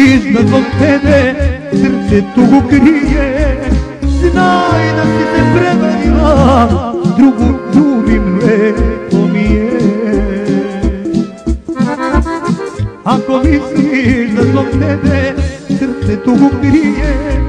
Da zbog tebe srce tugu krije. Znaj da si se prevarila, drugu ljubim lepo mi je. Ako misliš da zbog tebe srce tugu krije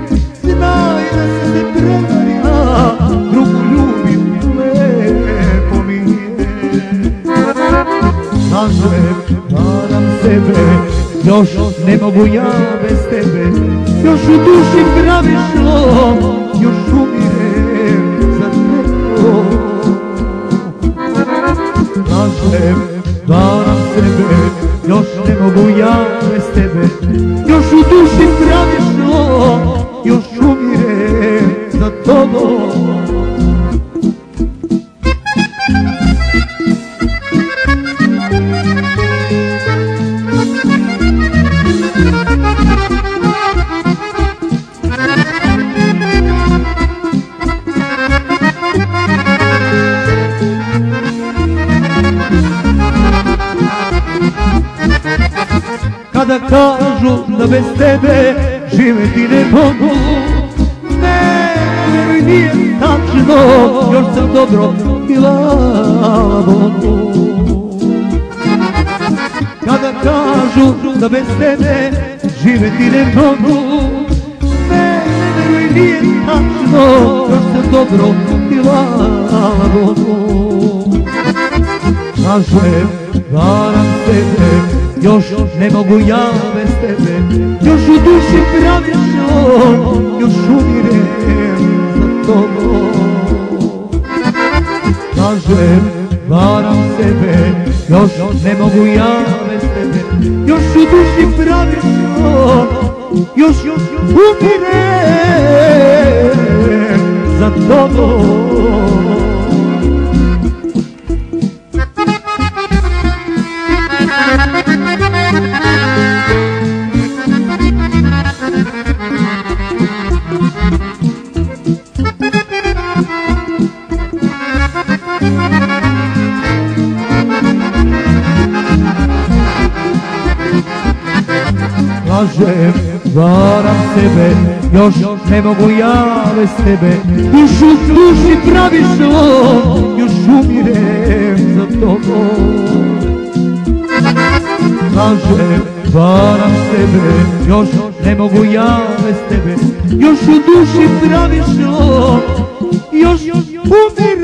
još ne mogu ja bez tebe. Još u duši pravišno, još umirem za tebo Kažem, varam sebe, još ne mogu ja bez tebe. Još u duši bez tebe živeti ne mogu. Ne, vjeruj nije tačno, još sam dobro i Bogu Kažem, varam tebe, još ne mogu ja bez tebe. Još u duši pravično, još umirem za tobom. Kažem, varam sebe, još ne mogu ja Još u duši pravično, još umirem za tobom sebe, još ne mogu ja bez tebe. Još u duši pravišno, još umirem za tobom. Kažem, varam sebe, još ne mogu ja bez tebe. Još u duši pravišno, još umirem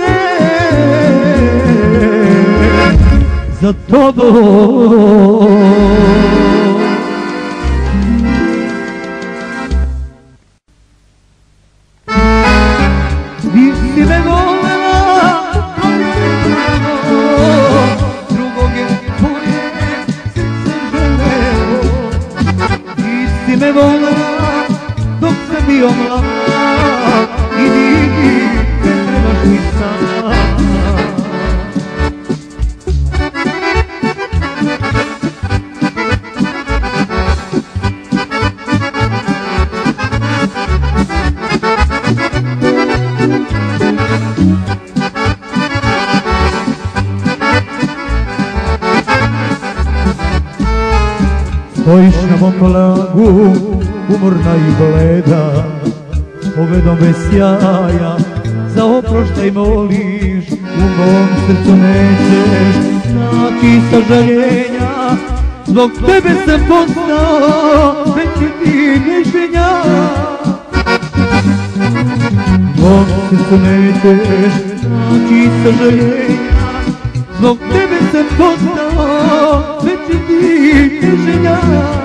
za tobom Polagu, umorna i bleda, pogledom bez sjaja, za oproštaj moliš, u mom srcu nećeš znati sažaljenja, zbog tebe sam postao veći ti mišljenja. Mom srcu nećeš znati sažaljenja, zbog tebe sam postao veći ti mišljenja.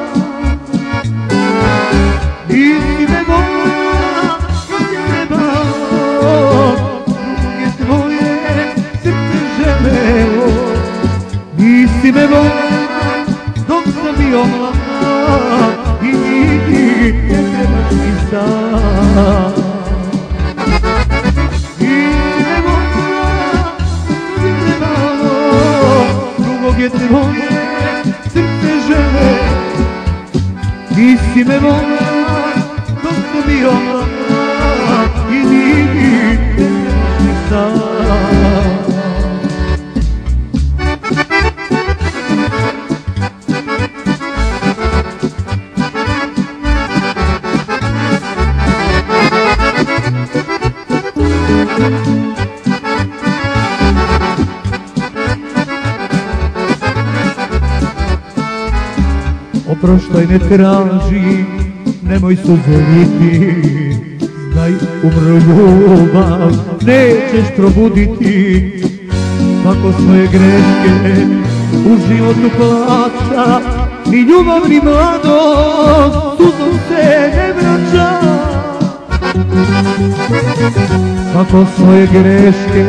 ne traži, nemoj suzoviti, znaj umro ljubav, nećeš probuditi. Kako svoje greške u životu plaća, ni ljubav ni mladost, suzom se ne vraća. Kako svoje greške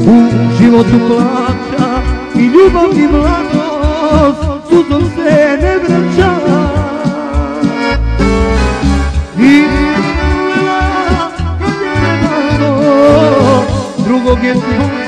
u životu plaća, i ljubav i mladost, suzom se ne vraća. Get home.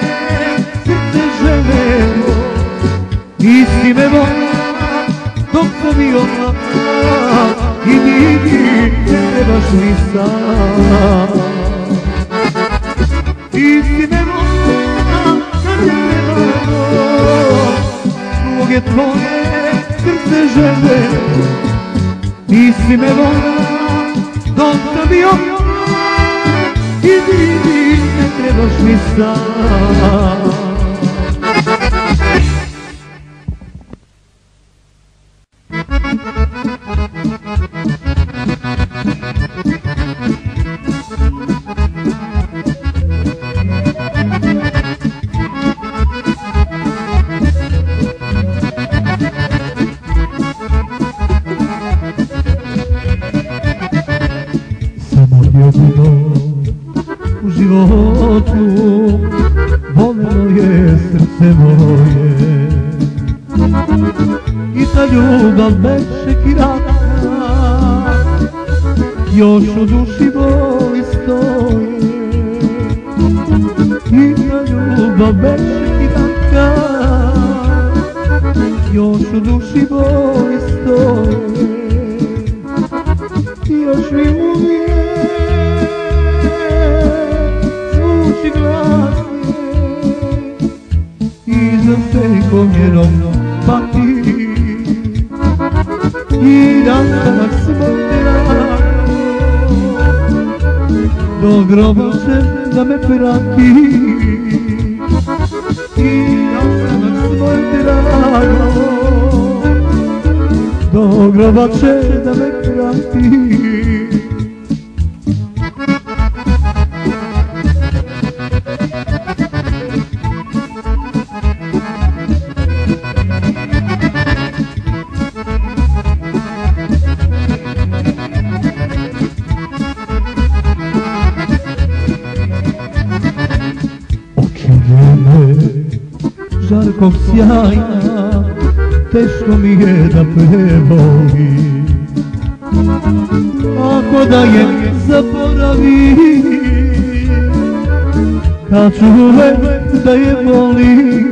Znaczy, czułek daje boli.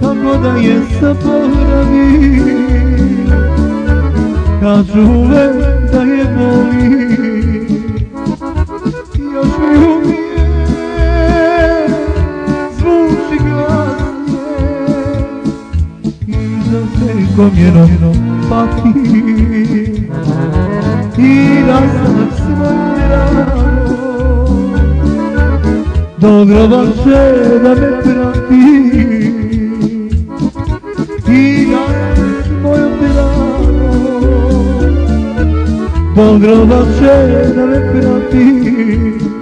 Pogoda jest za poprawi Kaczówek daje boli. Już mi umie. Zmusi glasnie I do tego mnie robią paki toda seda me prendí y no voy a tirar con toda seda me ti.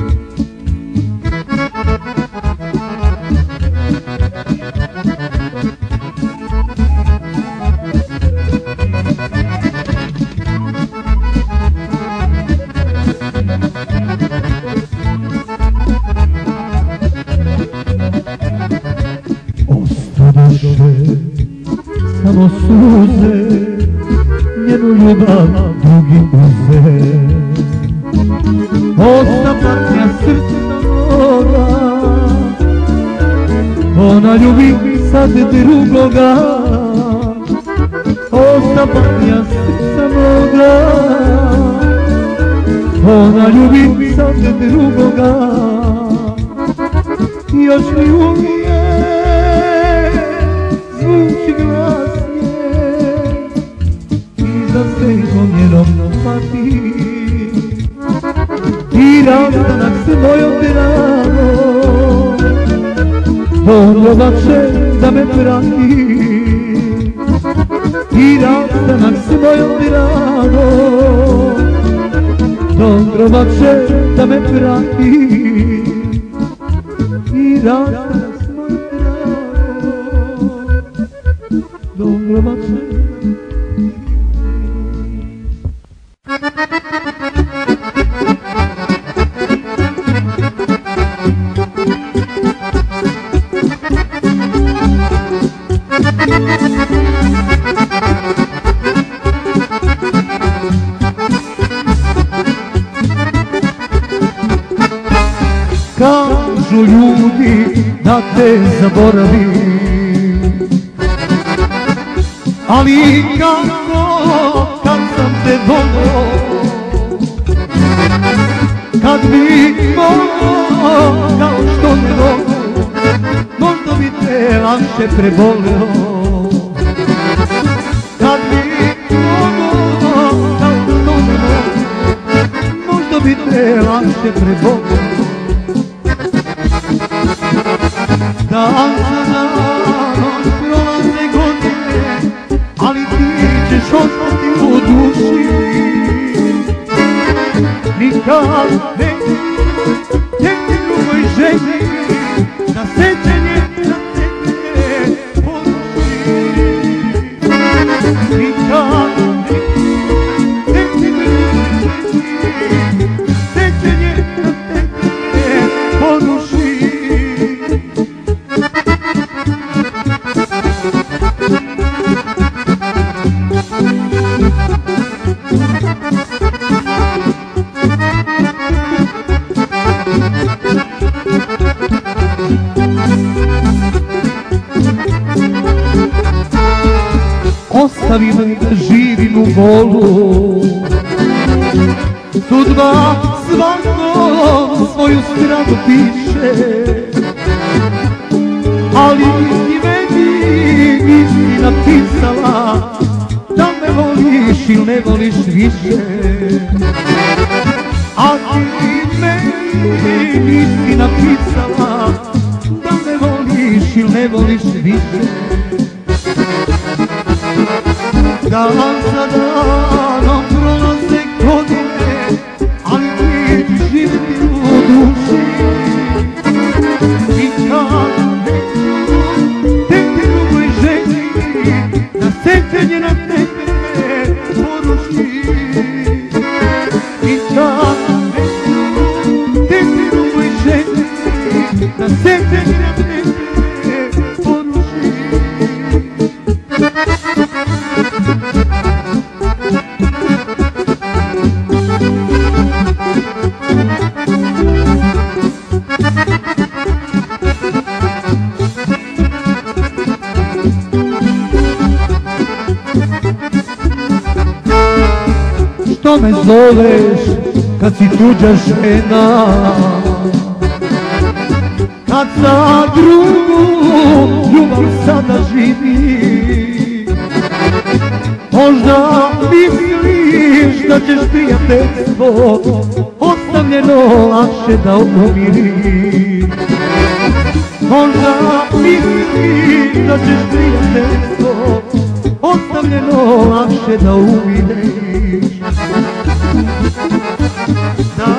ostavi me da živim u bolu Sudba svako svoju stranu piše. Ali i meni nisi napisala Da me voliš ili ne voliš više. A ti meni nisi napisala Da me voliš ili ne voliš više. Galata'da Nambrola sektodine Aynı düşünüyordum şey. şey. zoveš kad si tuđa žena. Kad za drugu ljubav sada živi Možda misliš da ćeš prijateljstvo Ostavljeno lakše da obnoviri Možda misliš da ćeš prijateljstvo Ostavljeno lakše da uvidiš No.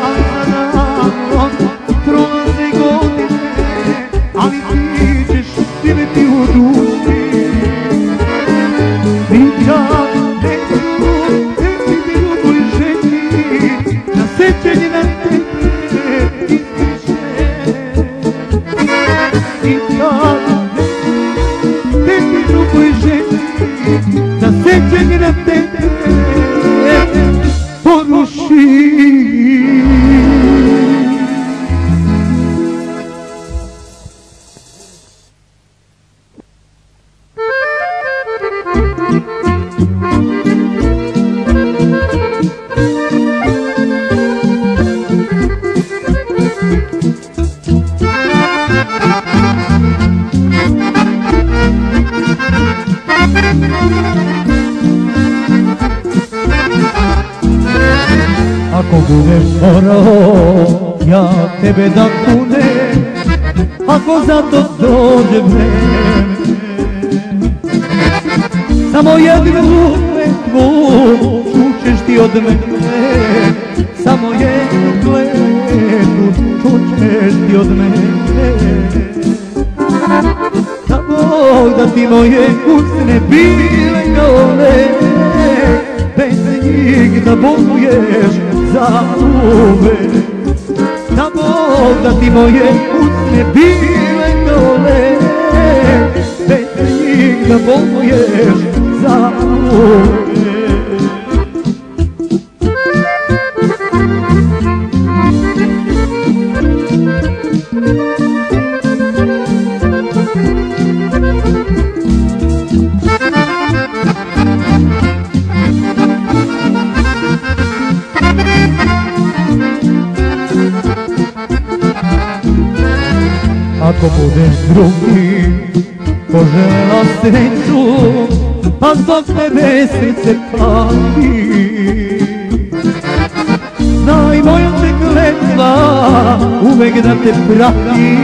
Ti od mene Bog da ti moje usne bile gole Bez njih da boluješ za uvek Bog da ti moje usne bile gole Bez njih da boluješ za uvek drugi požela sreću Pa zbog tebe srce pati Znaj moja te kletva uvek da te prati.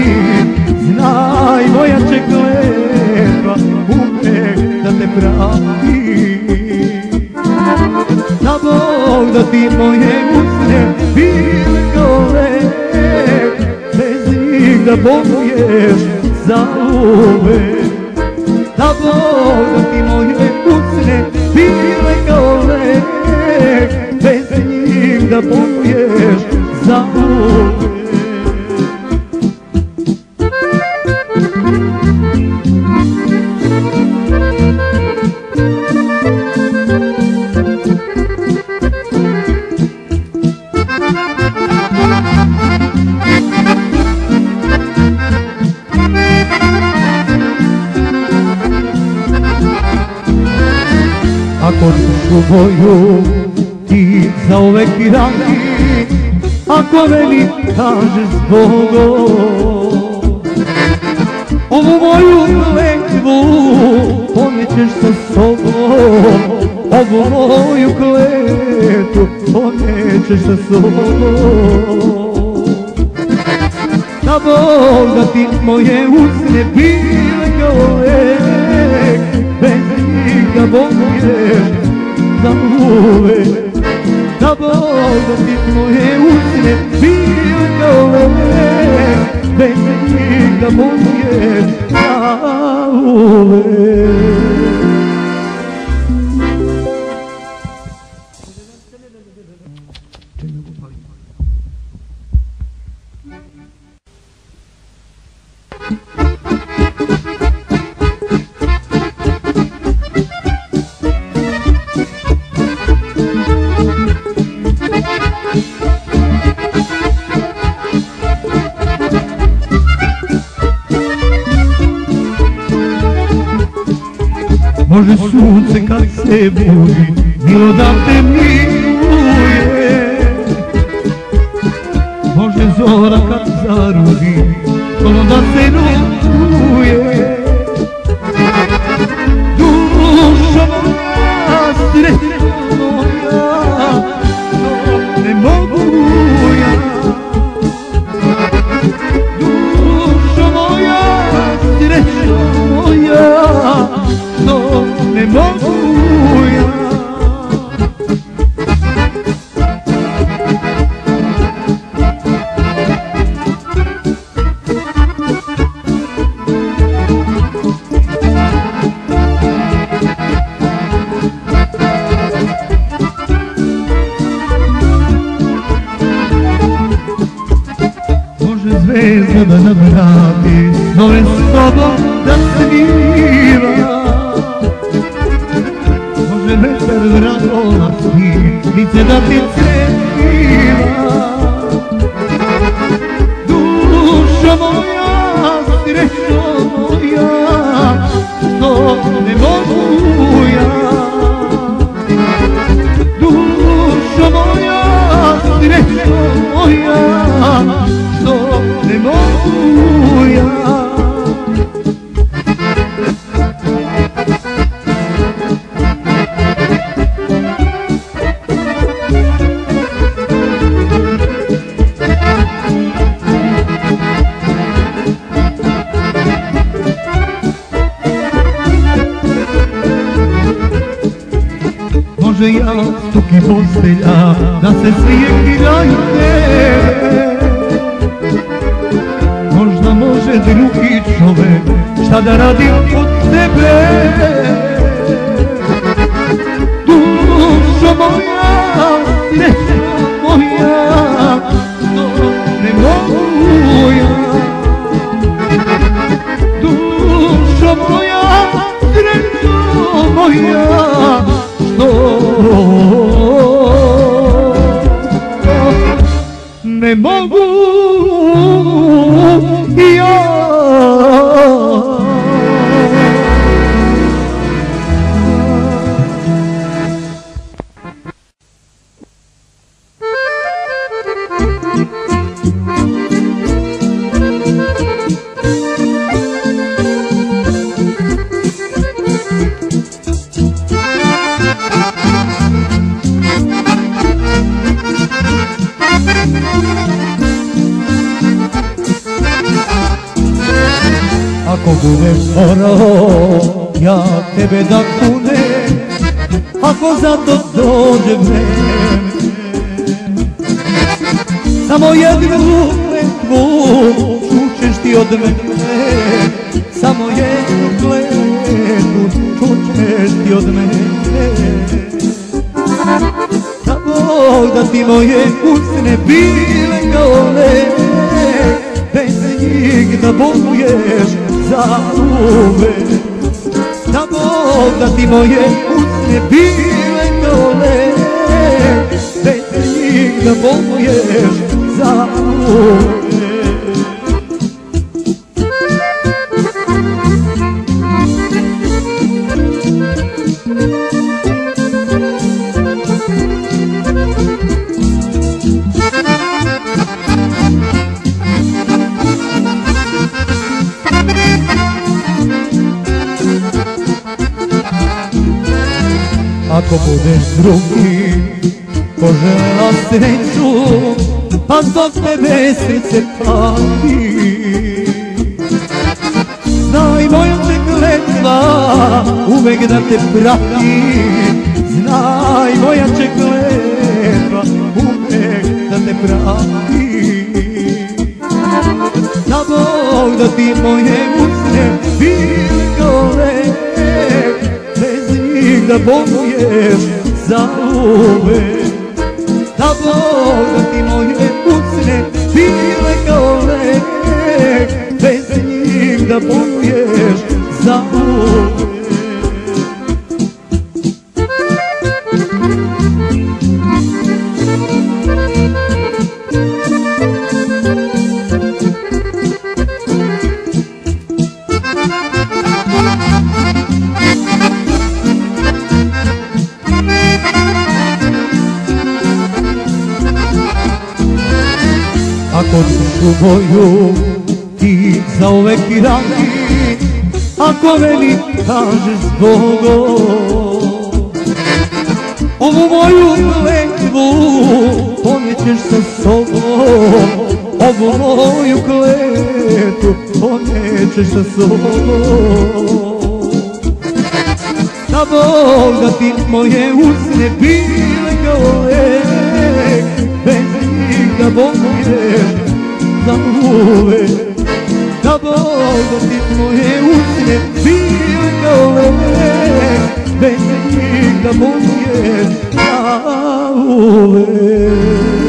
Znaj moja će kletva uvek da te prati. Na Bog da ti moje usne bile gole Bez njih da boluješ za uvek Da Bog da ti moje usne bile gole Bez njih da boluješ za uvek moju ti zauvek radi Ako meni kažeš Zbogom Ovu moju kletvu ponećeš sa sobom Ovu moju kletvu ponećeš sa sobom. Da Bog da ti moje usne bile gole Bez njih da boluješ za uvek Da Bog da ti moje usne gole Bez njih da boluješ za uvek ti od mene. Bog da ti moje usne bile kao led Bez njih da boluješ za uvek Da Bog da ti moje usne bile kao led Bez njih da boluješ za uvek drugi. Požela sreću Pa zbog tebe srce pati. Znaj moja te kletva uvek da te prati. Znaj moja će kletva uvek da te prati. Da Bog da ti moje usne bili kao lek Bez njih da boluješ za uvek Da ti moje usne bile kao lek. Bez njih da boluješ za moju ti zauvek radi Ako meni kažeš Zbogom Ovu moju kletvu ponećeš sa sobom Ovu moju kletvu ponećeš sa sobom. Da Bog da ti moje usne bile kao za uvek Da Bog da ti moje usne bile kao lek Bez njih da boluješ za uvek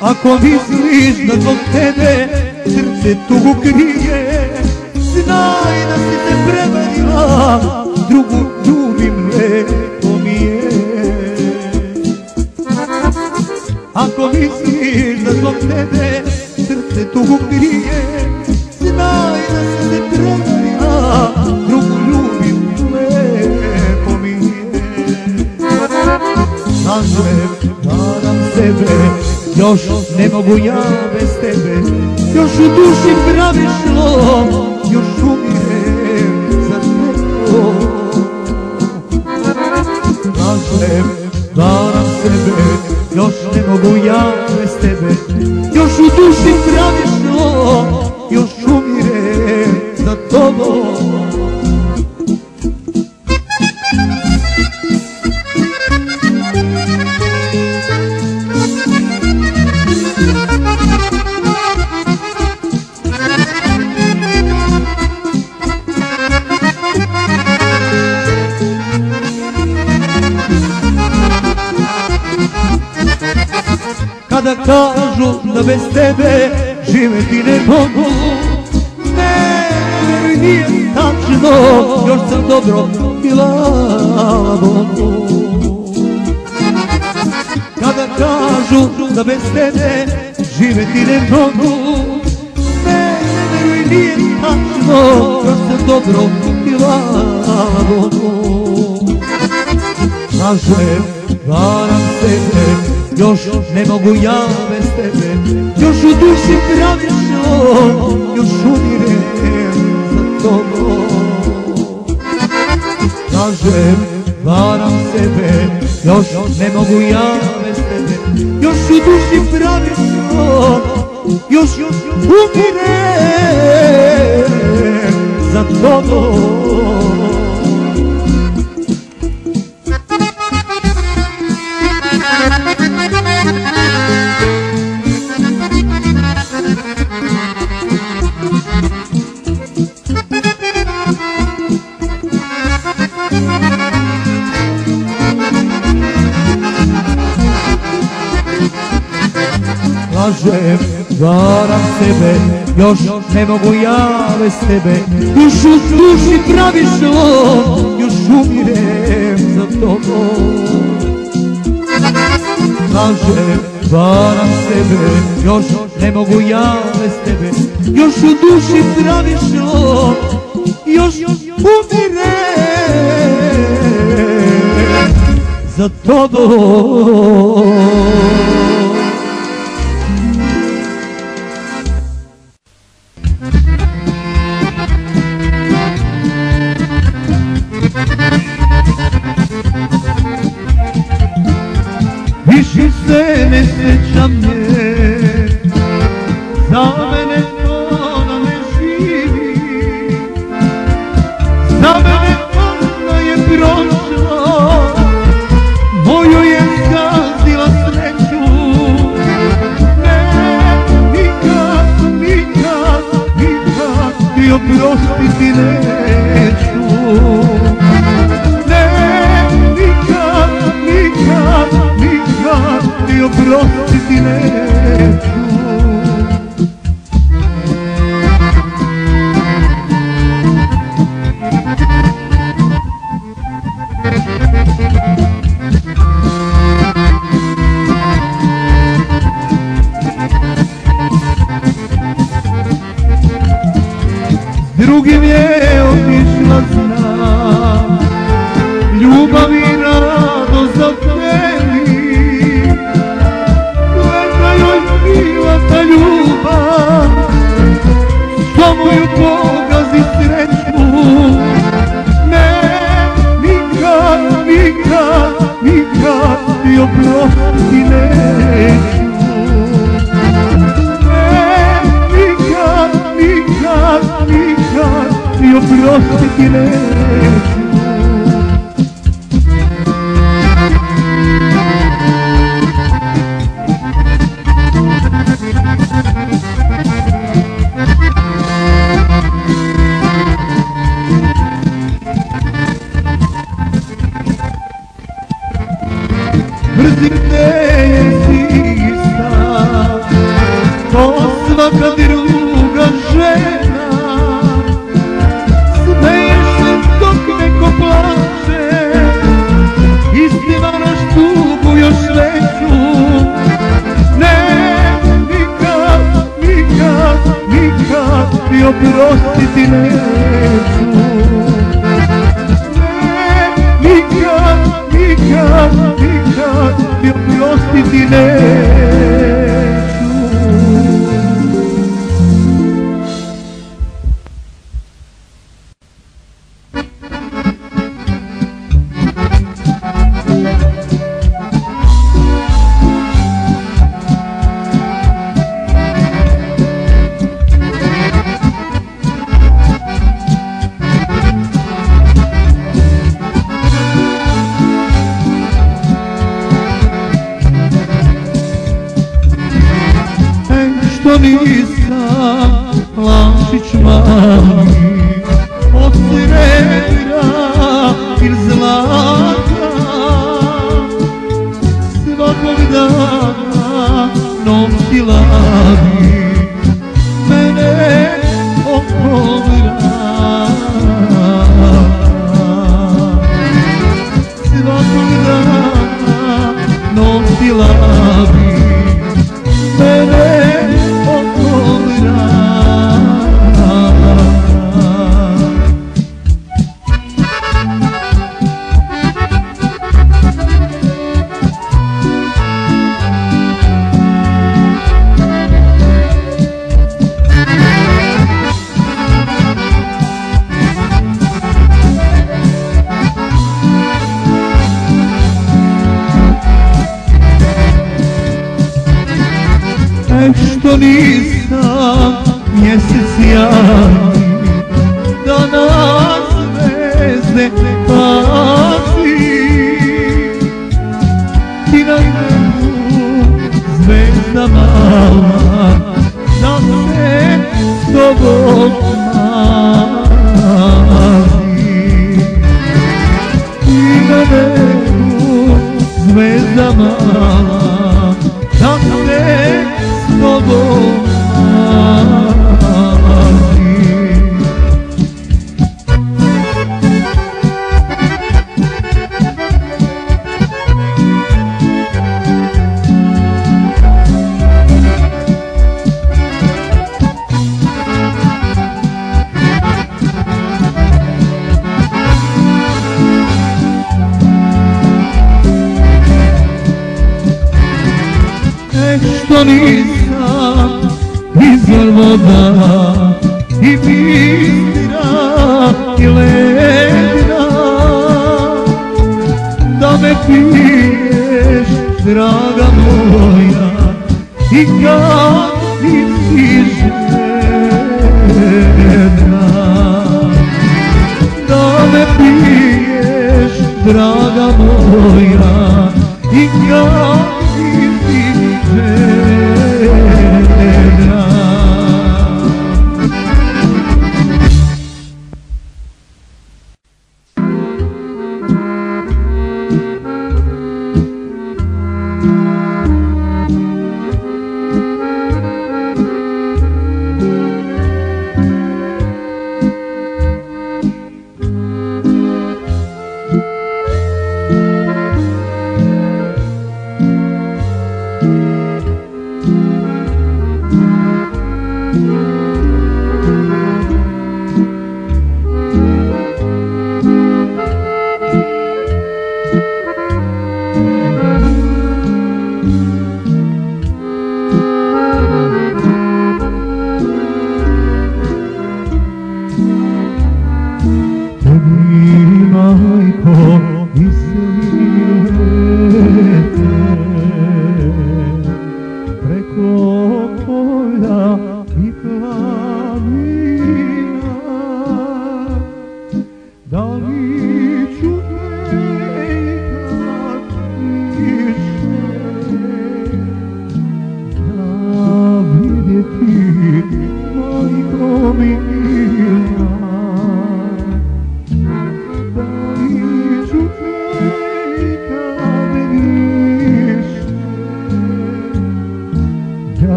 Ako misliš da zbog tebe srce tugu krije Znaj da si te prevarila, drugu ljubim lepo mi je. Ako misliš da zbog tebe srce tugu krije Znaj da si te prevarila, drugu ljubim lepo mi je. Zažem, nadam sebe još ne mogu ja bez tebe Još u duši praviš lom Još umirem za neko Lažem Буя без тебе, що ж у душі ne mogu ja bez tebe Dušu sluši pravišno, još umirem za tobom. Kaže, varam sebe, još ne mogu ja bez tebe Još u duši pravišno, još umirem za tobom. Elimi sıçam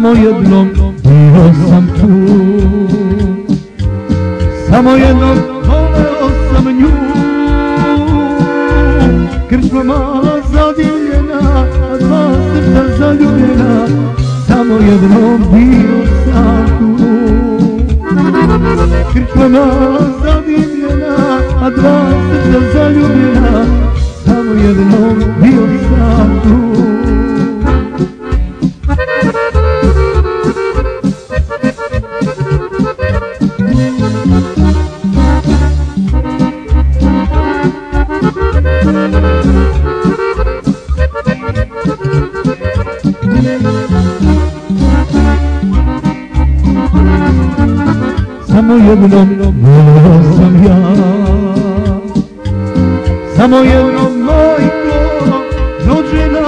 Samo jednom bio sam tu. Samo jednom voleo sam nju. Krčma mala zadivljena A dva srca zaljubljena Samo jednom bio sam tu. Krčma mala zadivljena A dva srca zaljubljena Samo jednom bio sam tu jednom volio sam ja. Samo jednom majko rođena.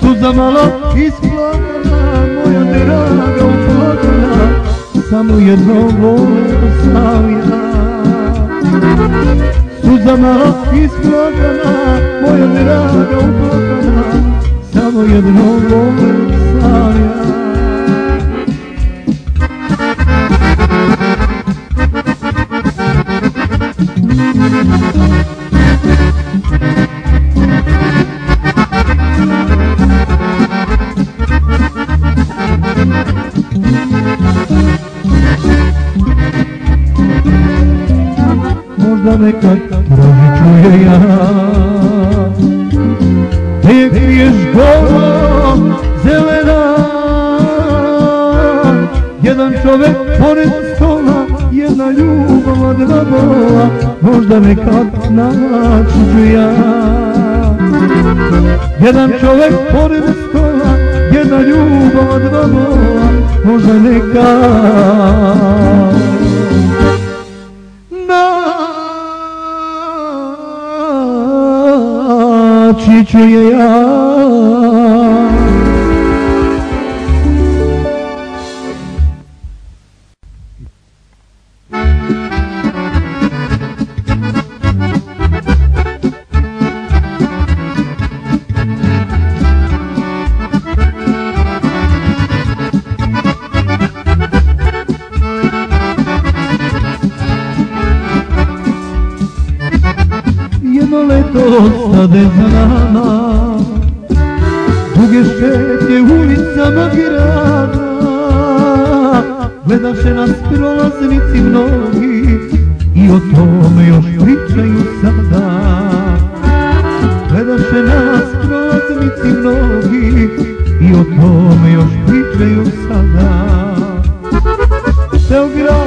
Suza mala isplakana Moja draga uplakana Samo jednom volio sam ja. Suza mala isplakana Moja draga uplakana Samo jednom volio Možda nekad naći ću ja Jedan čovek pored stola, jedna ljubav od dva bola Možda nekad naći ću je ja o tome još pričaju sada Ceo grad je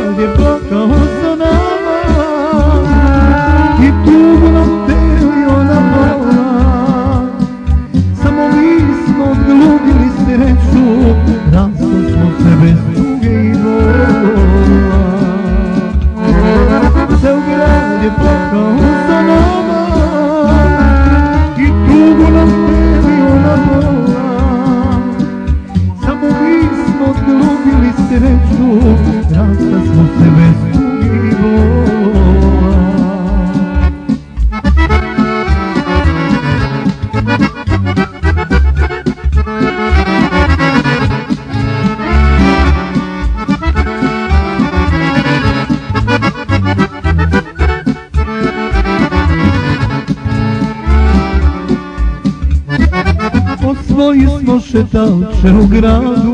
Telegram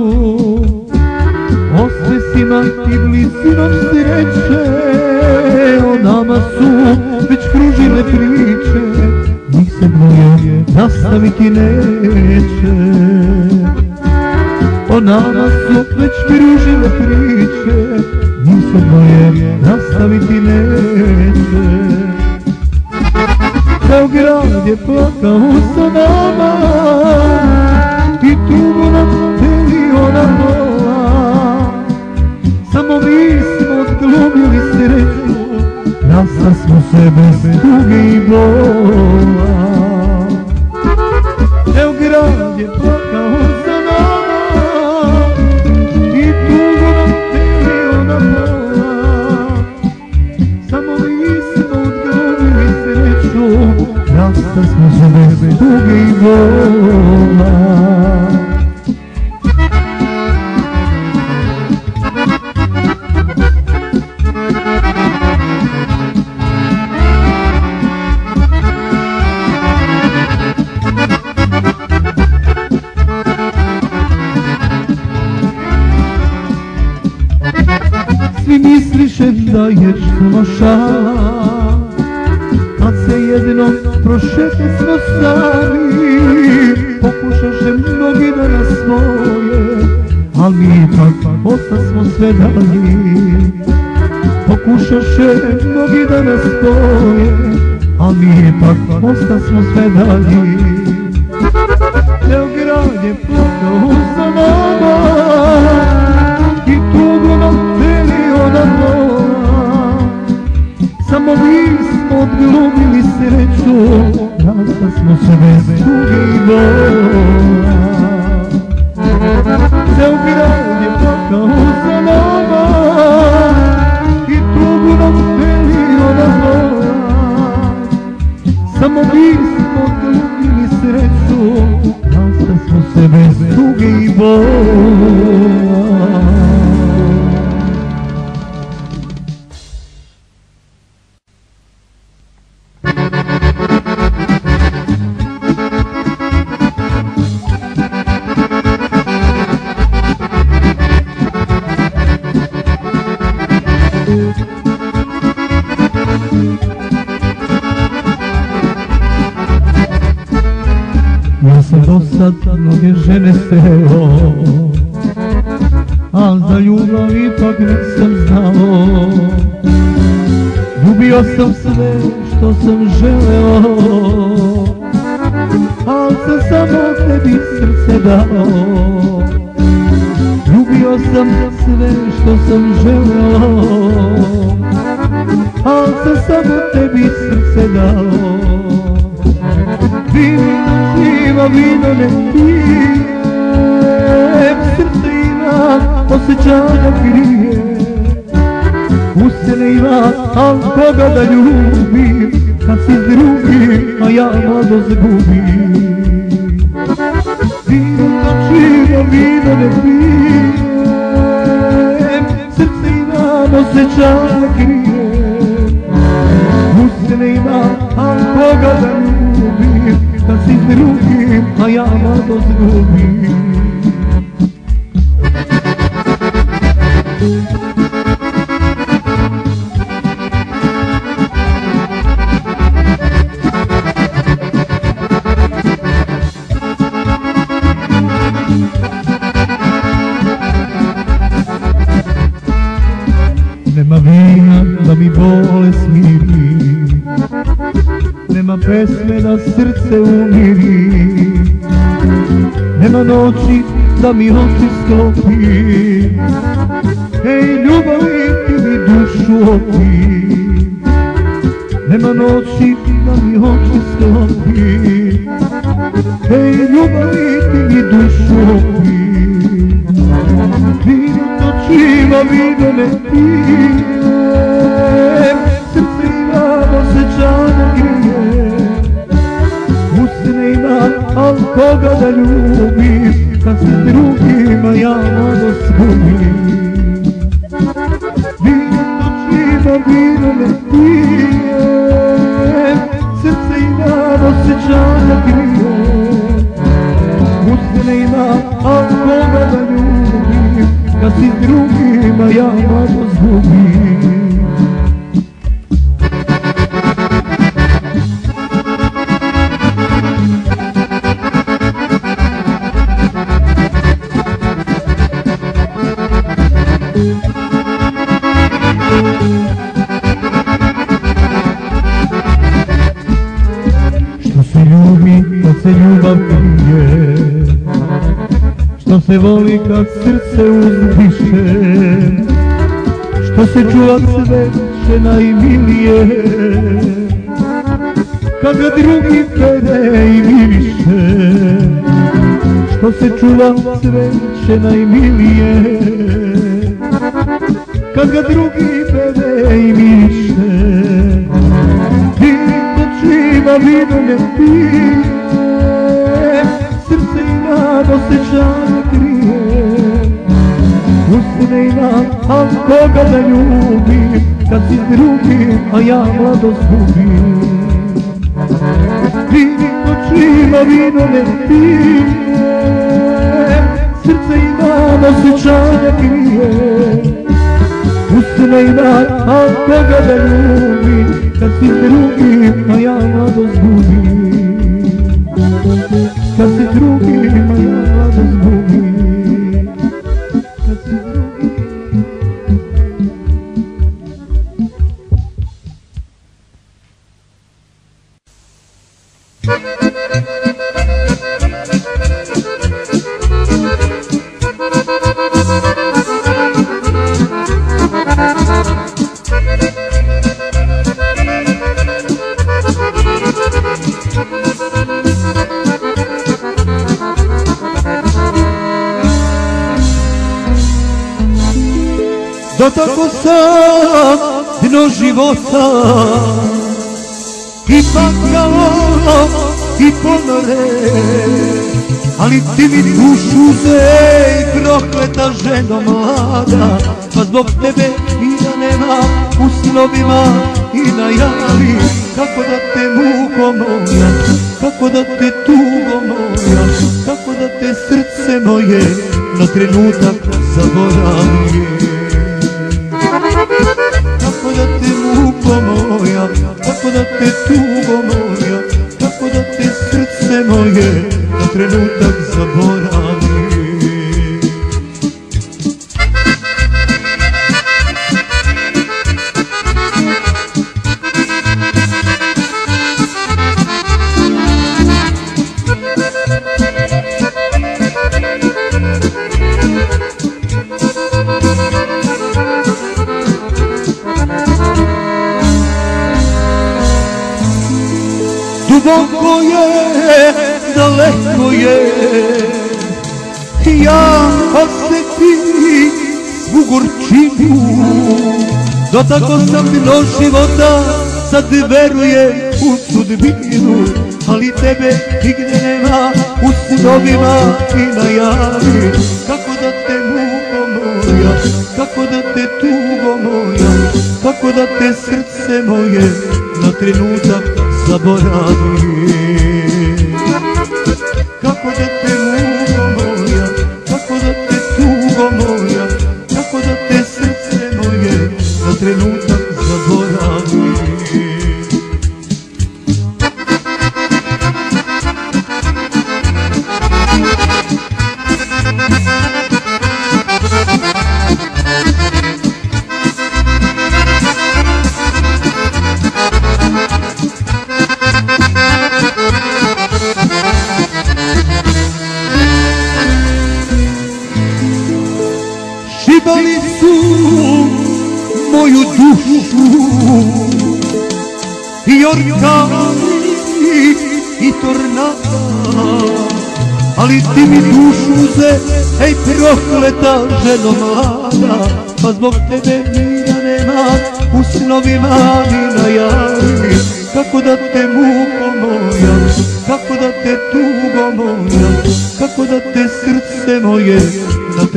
Samo mi smo glumili sreću, kao što smo sebe stuge i boli. Se voli kad srce uzdiše Što se čuva cveće najmilije. Kad ga drugi pere i miriše Što se čuva cveće najmilije. Kad ga drugi pere i miriše očima vino ne pije. Srce i nad osjećanje krije Usne i nad, al koga da ljubim Kad si drugim, a ja mladost gubim. Vini očima vino ne pije Srce i nad osjećanje krije. Usne i nad, al koga da ljubim kad si drugi, a ja mladost gubim. Kad si drugi, a ja ti mi dušu uzej prokleta ženo mlada. Pa zbog tebe mira nema u snovima i najavi Kako da te muko moja, kako da te tugo moja Kako da te srce moje na trenutak zaboravi kako da te muko moja, kako da te tugo najavi Kako da te muko moja Kako da te tugo moja Kako da te srce moje Na trenutak zaboravi. Kako da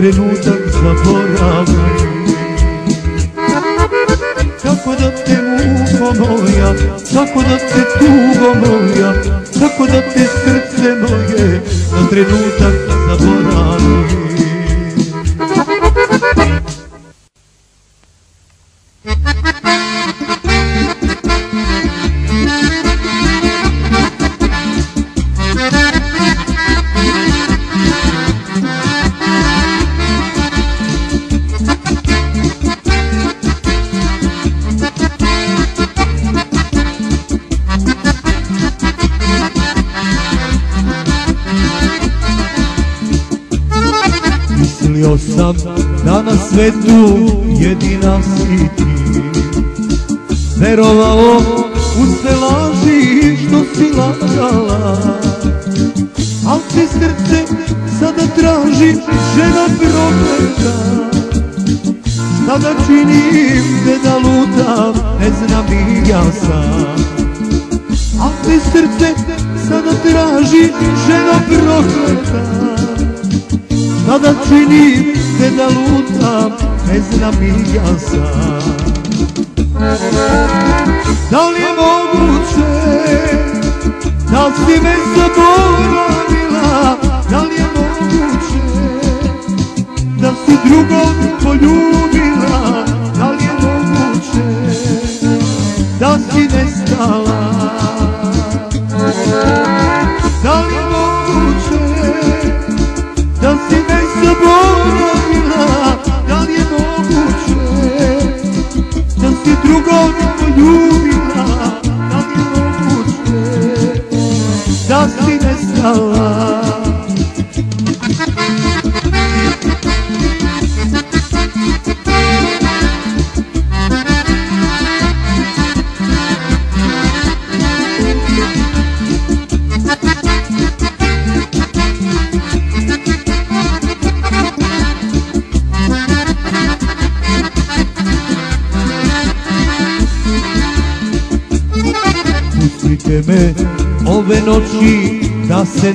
na trenutak nestala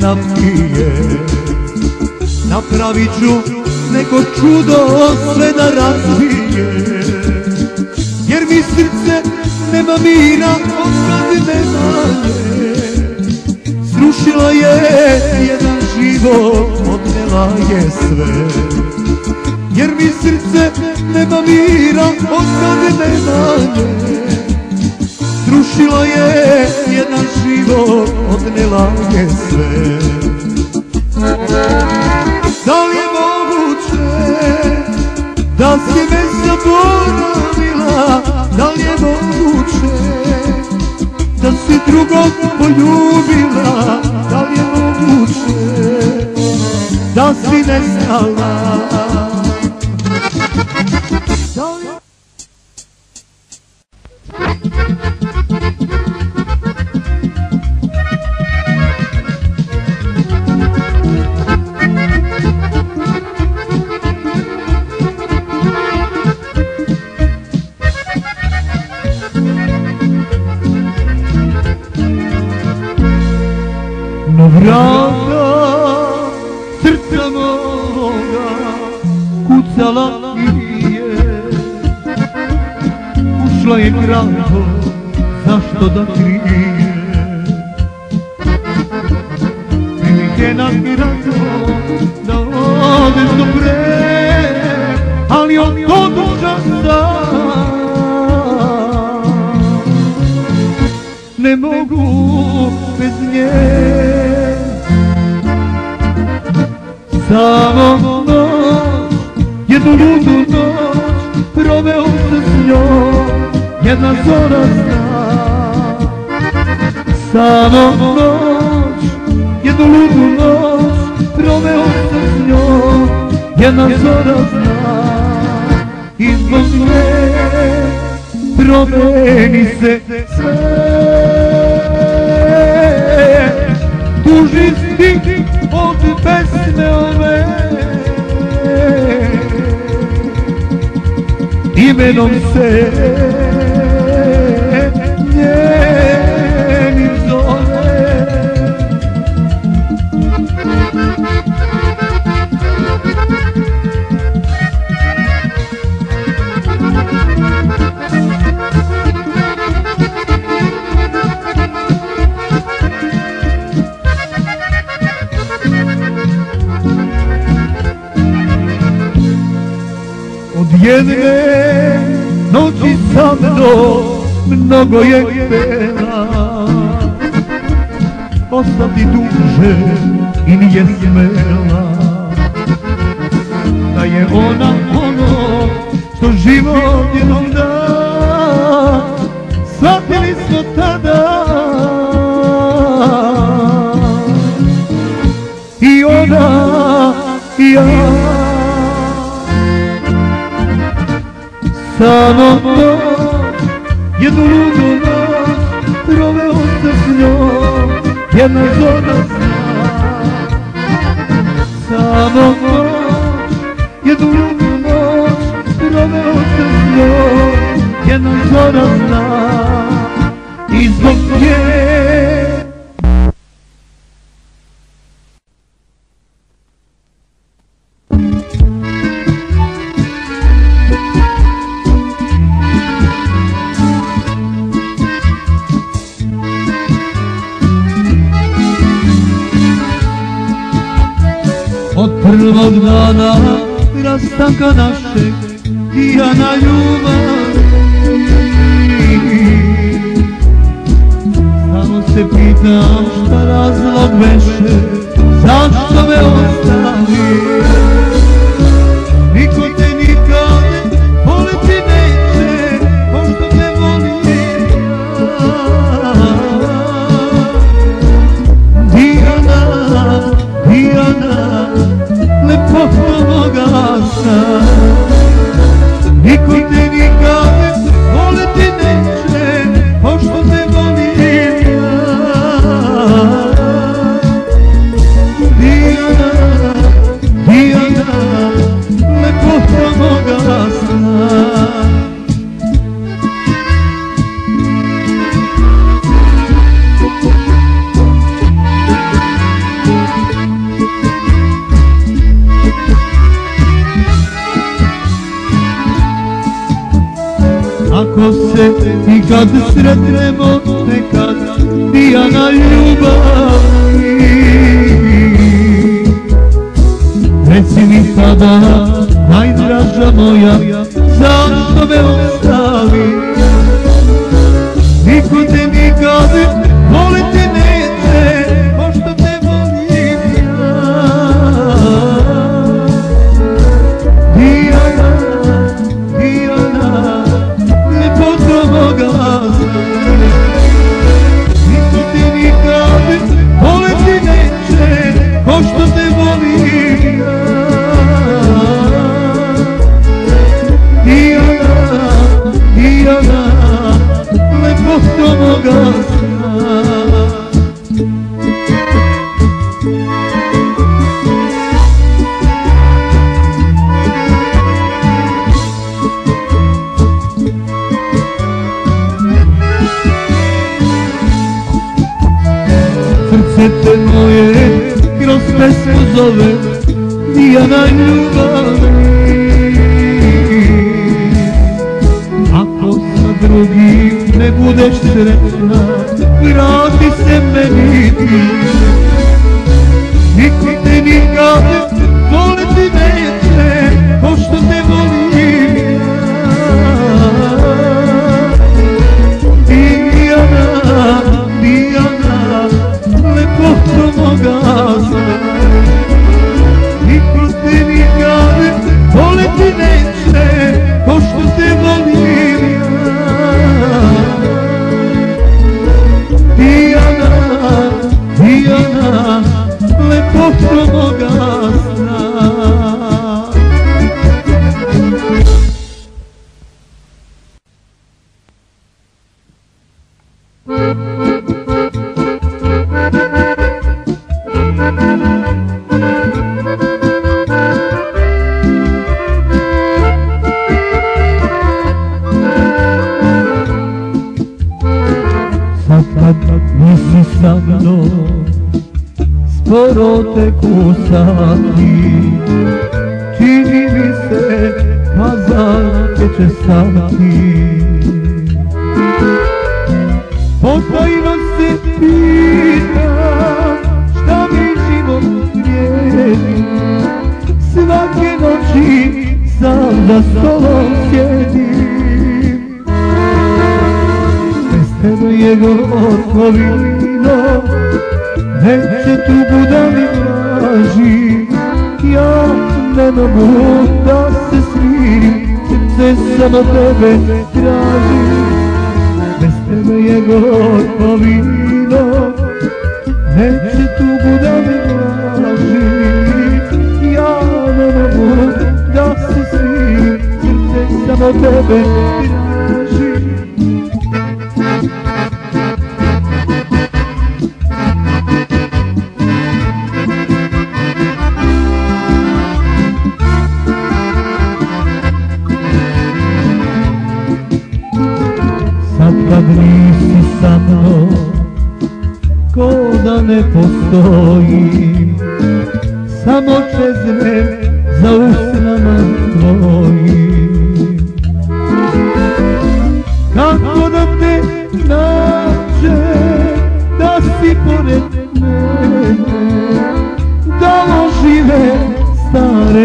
napije Napravit ću neko čudo sve da razvije Jer mi srce nema mira od kad Srušila je jedan život, odnela je sve. Jer mi srce nema mira od kad daje Srušila je jedan život, odnela je sve. Da li je moguće da si me zaboravila? Da li je moguće da si drugog poljubila? Da li je moguće da si nestala zašto da krije Prilike nam je rado da odeš pre Ali on to sam Ne mogu bez nje. Samo noć, jednu ludu noć Proveo se s njom, jedna zora Samo noć, jednu ludu noć Proveo se s njom, jedna zora zna. I zbog nje promeni se sve. Tuži stih od pesme ove. Imenom se jedne noći sa mnom mnogo je htjela Ostati duže i nije smela. Da je ona život jednom dan Shvatili smo tada. I ona i ja. Samo to jednu ludu noć Proveo se s njom. Jedna zona zna I zbog love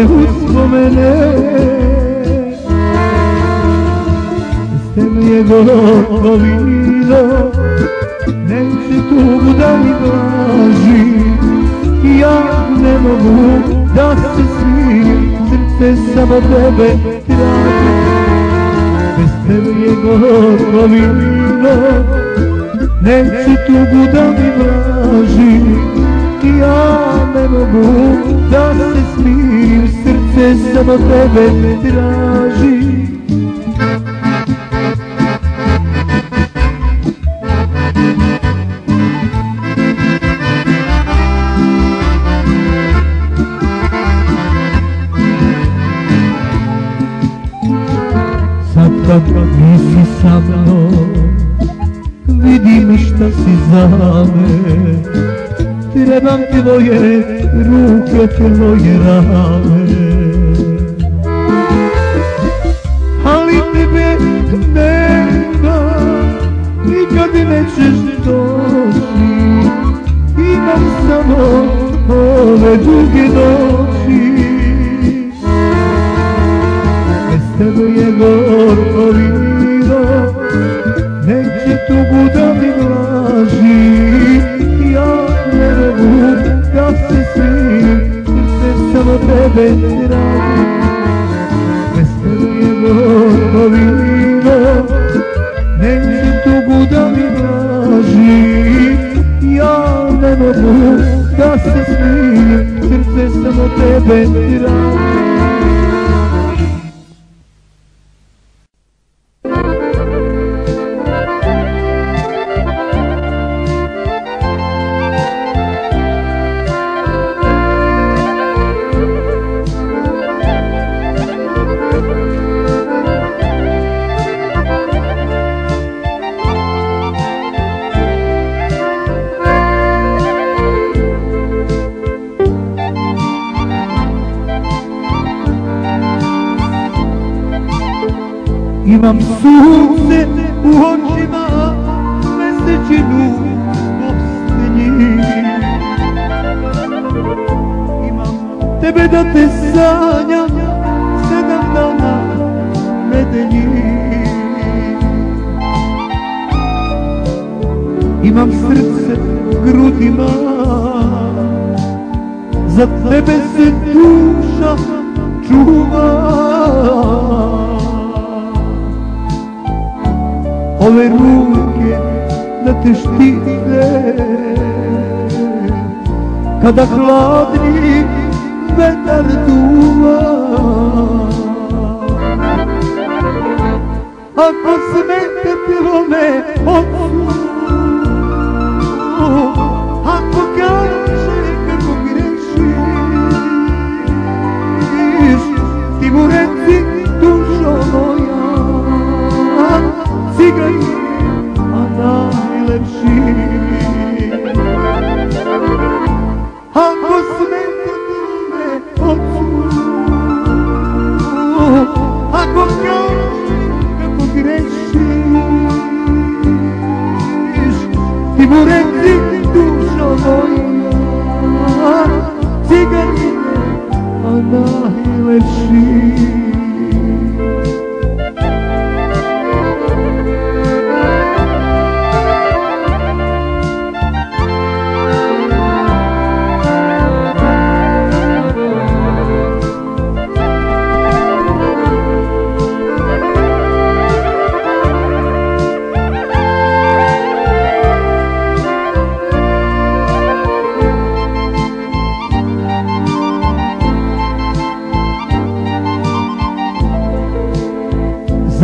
uspomene Tebe je gorko vino Neće tugu da mi blaži Ja ne mogu da se smijem Srce samo tebe traži. Bez tebe je gorko vino Neće tugu da mi blaži Ja ne mogu da se smijem Srce samo tebe traži Sad kad nisi sa mnom Vidim šta si za me Trebam tvoje ruke, tvoje rame duge noći Bez tebe je gorko vino Neće tugu da mi vlaži Ja ne mogu da se smijem Srce samo tebe traži Bez tebe je gorko vino Neće tugu da mi vlaži Ja ne mogu da se smijem Srce samo tebe traži Imam ako smete bilo me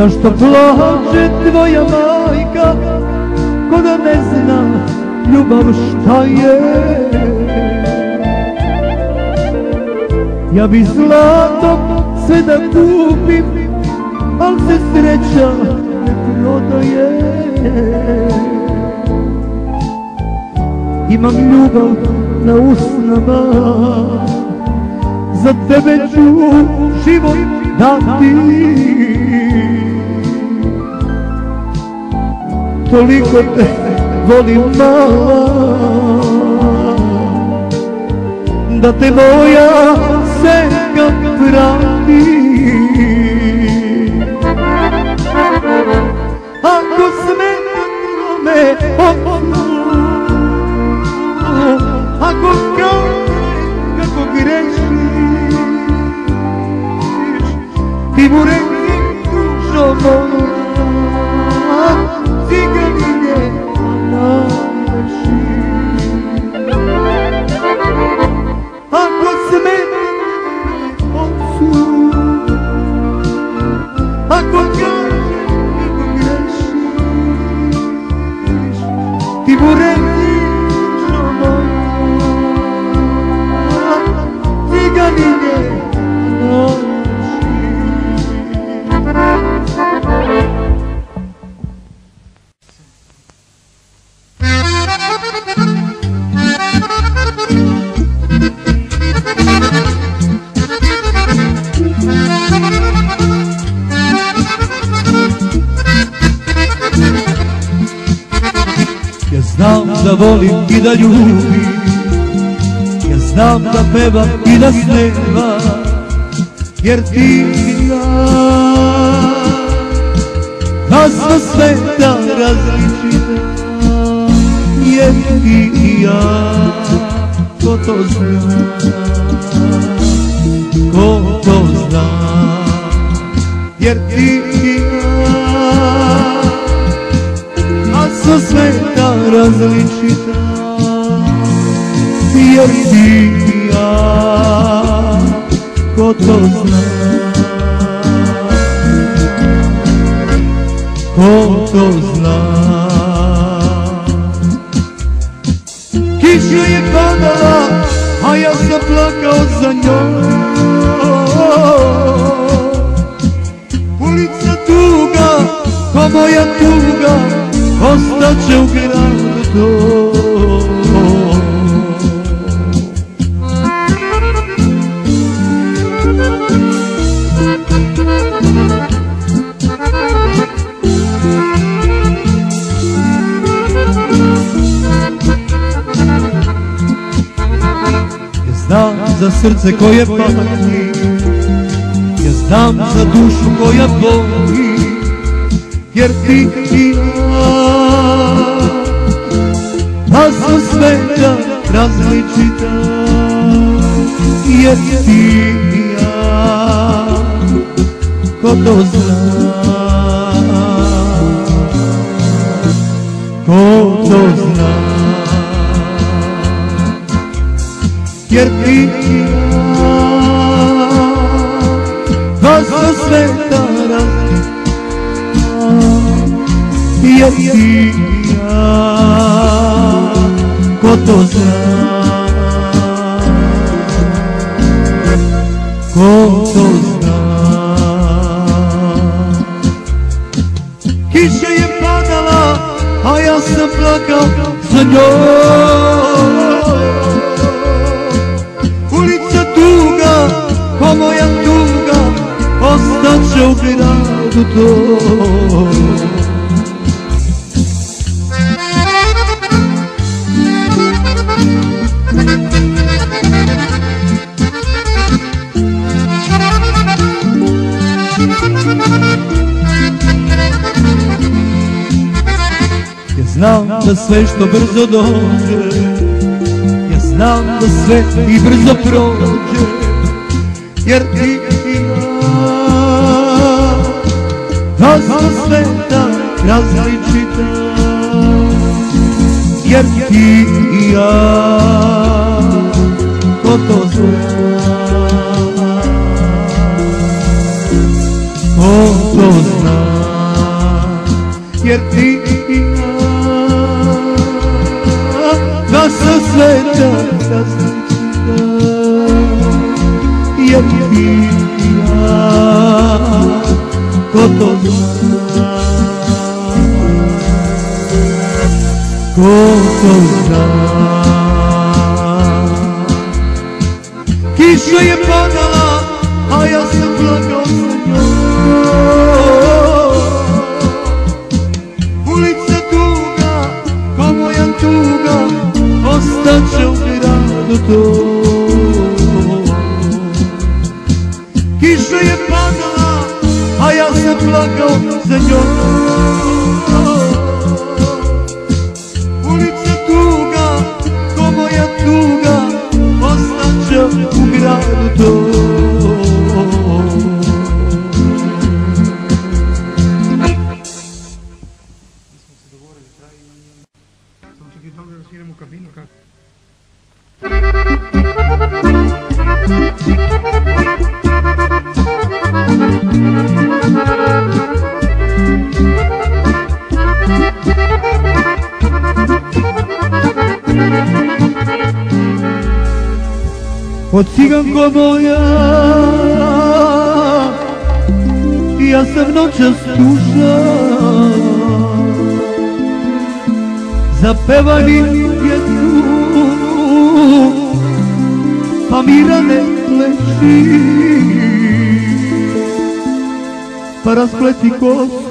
Zašto plače tvoja majka Ko da ne zna ljubav šta je? Ja bi zlato sve da kupim Al se sreća ne prodaje. Imam ljubav na usnama Za tebe ću život dati Toliko te volim mala Da te moja senka vrati Ako smeta me Ako kaže kako grešiš Ti mu reki dušo moja i da sneva Jer ti znaš Da smo sveta različita Jer ti i ja Ko to zna Ko to zna Jer ti i ja. A su sveta različita jer ti ja ko to zna. Ko to zna. Kiša je padala a ja sam plakao za njom. Ulica tuga, ko moja tuga, ostaće u gradu srce koje pati Ja znam za dušu koja boli Jer ti i ja. Da su sveta različita Jer ti i ja. Ko to zna? Ko to zna Jer ti i ja Da su sveta različita Jer ti i ja Ko to zna Ko to Ostaće u gradu to. Ja znam da sve što brzo dođe Ja znam da sve i brzo prođe Jer ti sveta različita Jer ti i ja, ko to zna? Ko to zna? Jer ti i ja, da se sveta različita Jer ti i ja, ko to zna? Ko to zna Kiša je padala, a ja sam plakao sa njom. Ulica tuga, ko moja tuga Ostaće u gradu to Kiša je padala, a ja sam plakao za njom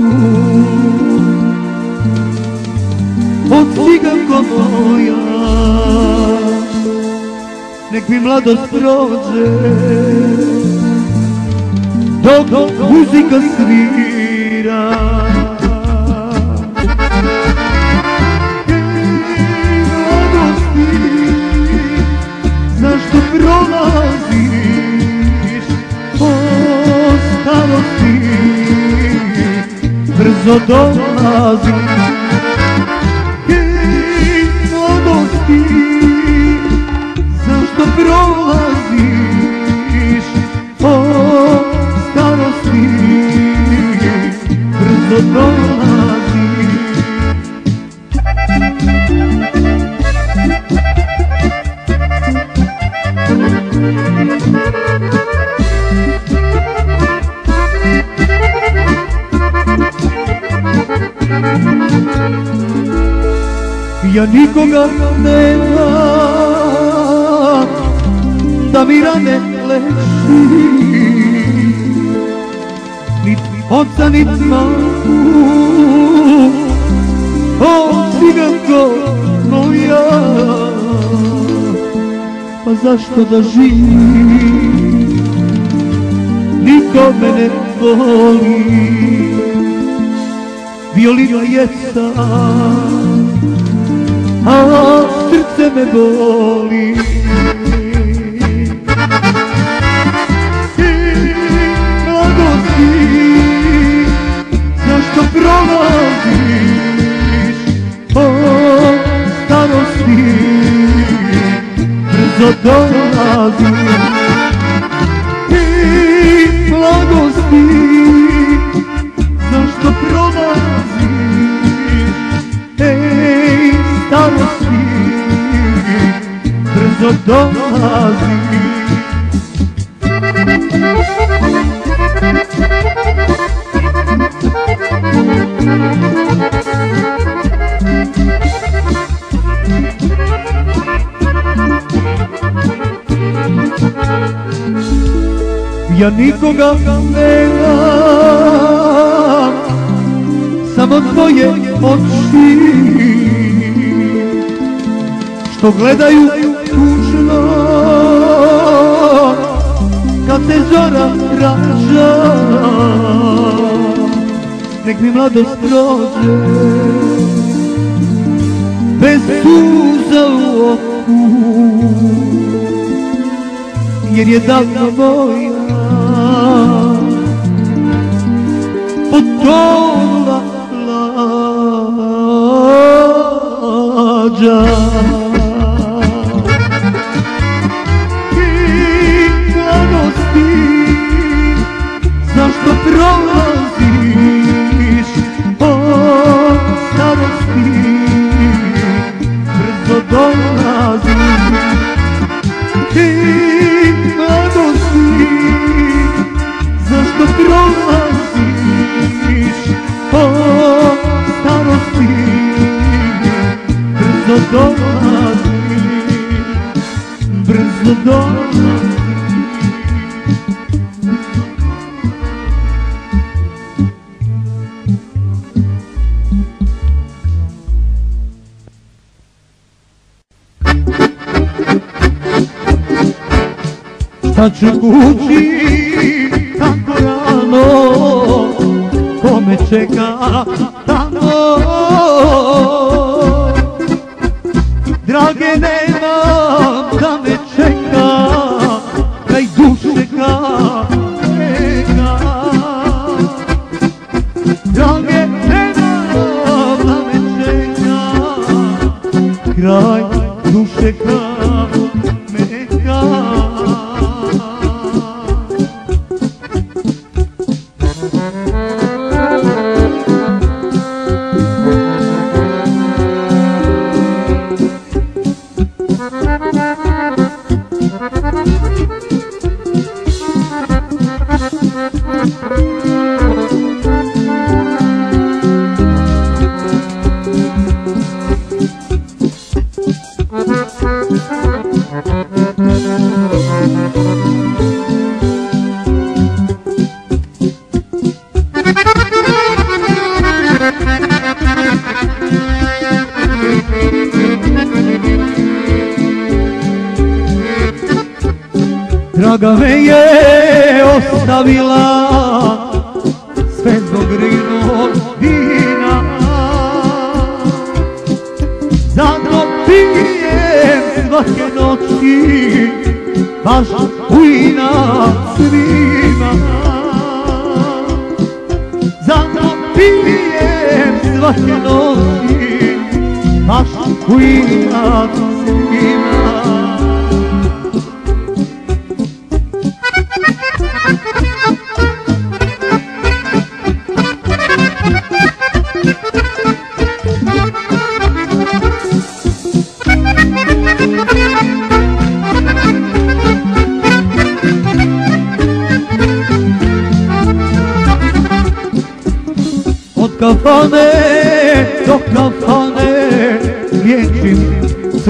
kosu Od ciganko moja nek mi mladost prođe. Dok muzika svira brzo dolazi zašto da živim? Niko me ne voli. Violina je sam a srce me boli. Ti mladosti, zašto prolaziš brzo dolazi Ti mladosti, zašto prolaziš Ej, starosti, brzo dolazi Ja nikoga nemam Samo tvoje oči. Što gledaju tužno Kad se zora rađa Nek mi mladost prođe. Bez suza u oku jer je davno moja potonula lađa. I dolazi Brzo dolazi Šta ću kući tako rano. Ko čeka Draga ostavila sve zbog rinog vina. Zato pijem svake noći baš u inat svima. Zato pijem svake noći baš u inat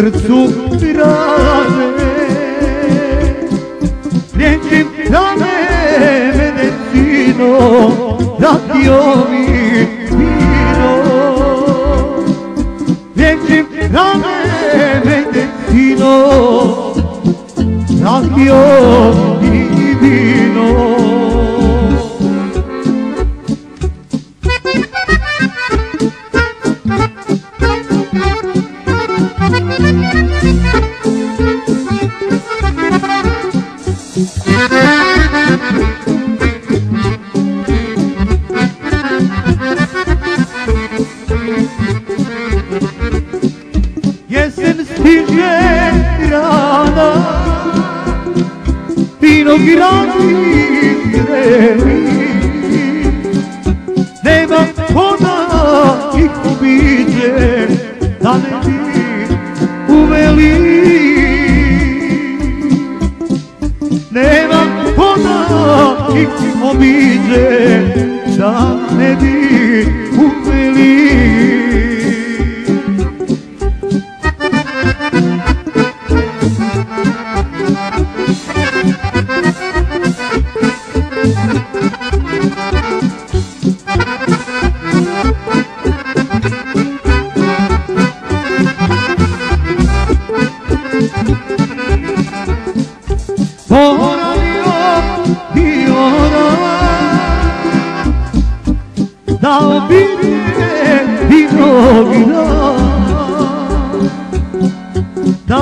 srcu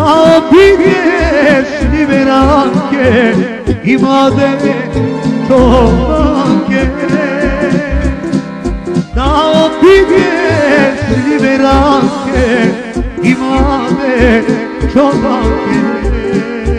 abidesini merak et İbadeti çoktan kes Abidesini merak et İbadeti çoktan kes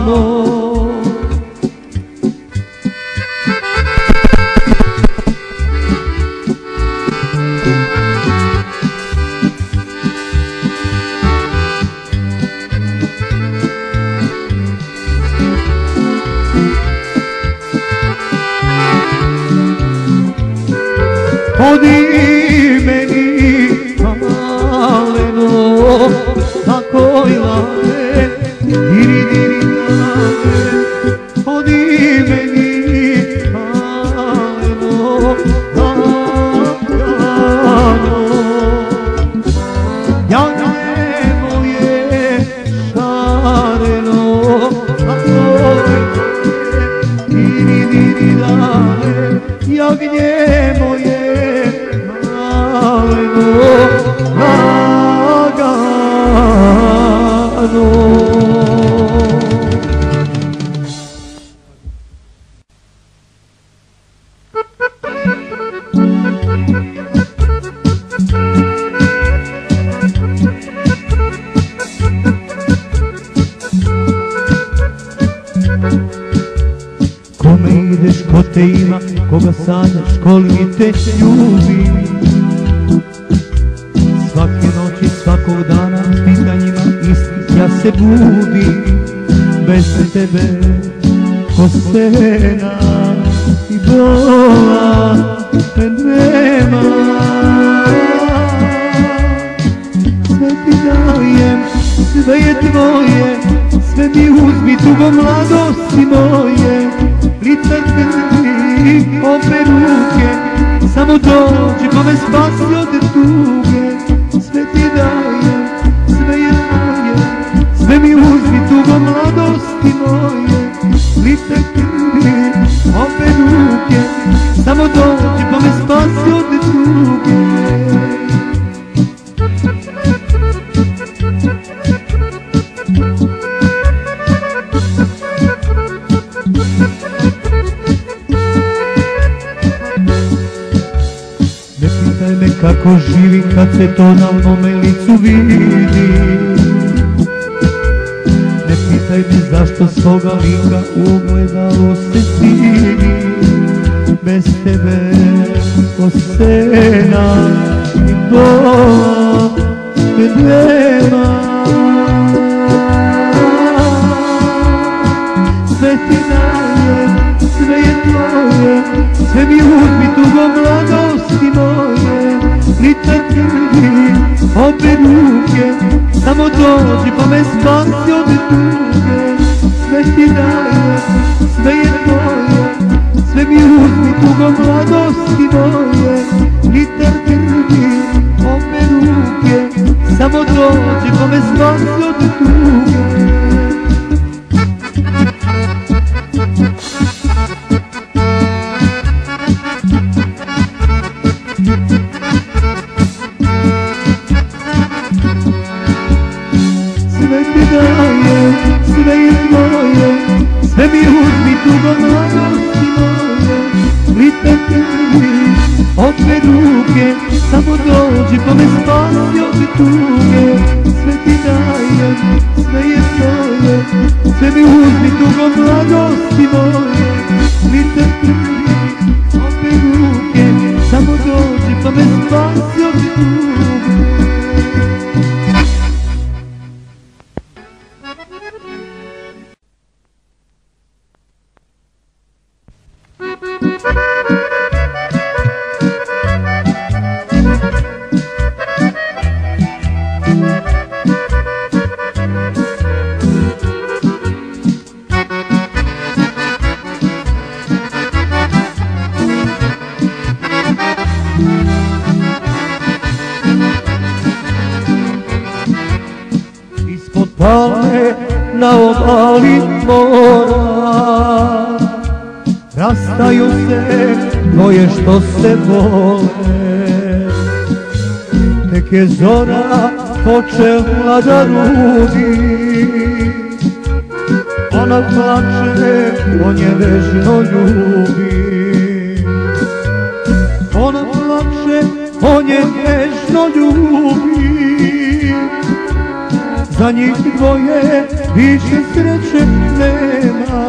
amor. Vole Tek je zora počela da rudi. Ona plače, on je vežno ljubi. Ona plače, on je vežno ljubi. Za njih dvoje više sreće nema.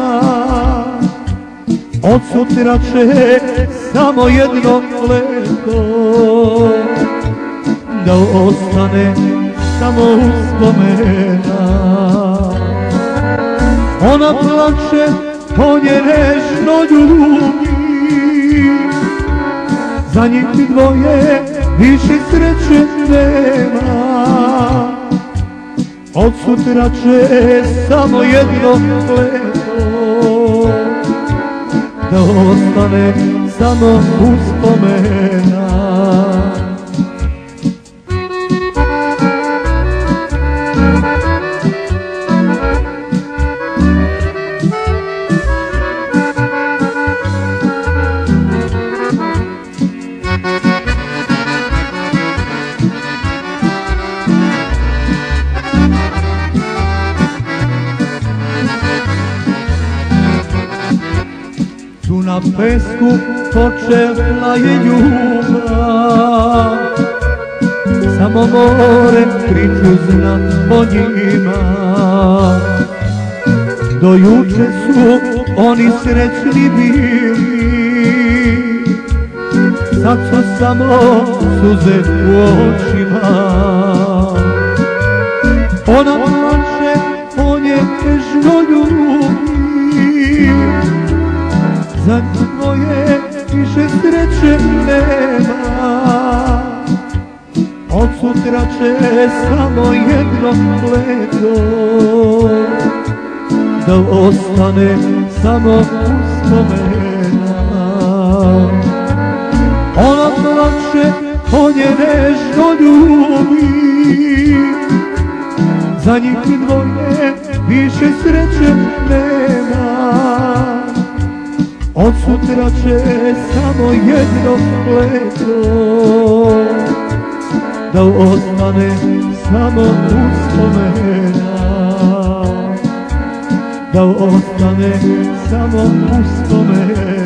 Od sutra će samo jedno leto. Da ostane samo uspomena Ona plače, on je nežno ljubi. Za njih dvoje više sreće nema. Od sutra će samo jedno leto. Da ostane samo uspomena Tu na pesku počela je ljubav. Samo more priču zna o njima. Do juče su oni srećni bili. Sad su samo suze u očima. Ona sreće nema. Od sutra će samo jedno leto Da ostane samo uspomena Ona plače, on je nešto ljubi. Za njih dvoje više sreće nema od sutra će samo jedno leto Da ostane samo uspomena. Da ostane samo uspomena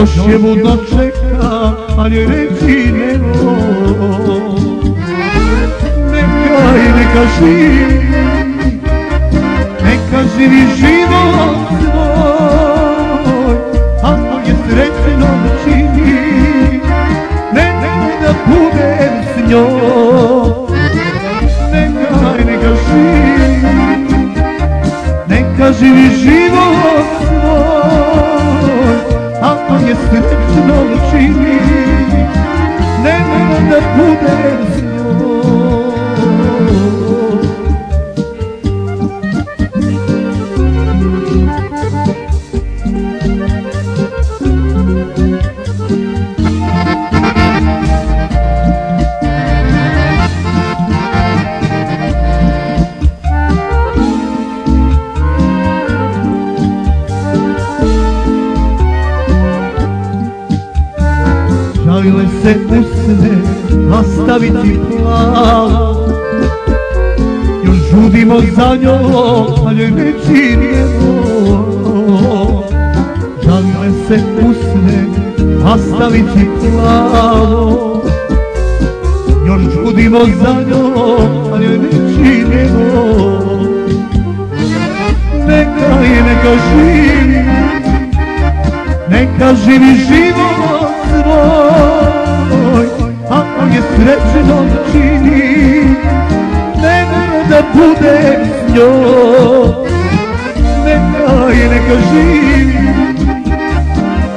Još je budo čeka, ali reći ne mogu Neka i neka živi neka živi život svoj Ako je srećno čini. Ne, ne da budem s njom. Neka, neka živi Neka živi život je srećno čini ne da budem s njom za njom, ali joj ne činjemo Žalile se usne nastaviti plavo? Još žudimo za njom, ali joj ne činjemo Neka je, neka živi neka živi život svoj Ako je srećno čini mora da bude s njom Neka je neka živi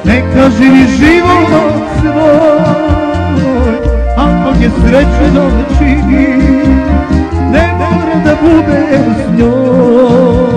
Neka živi život svoj. Ako je srećno čini Ne mora da bude s njom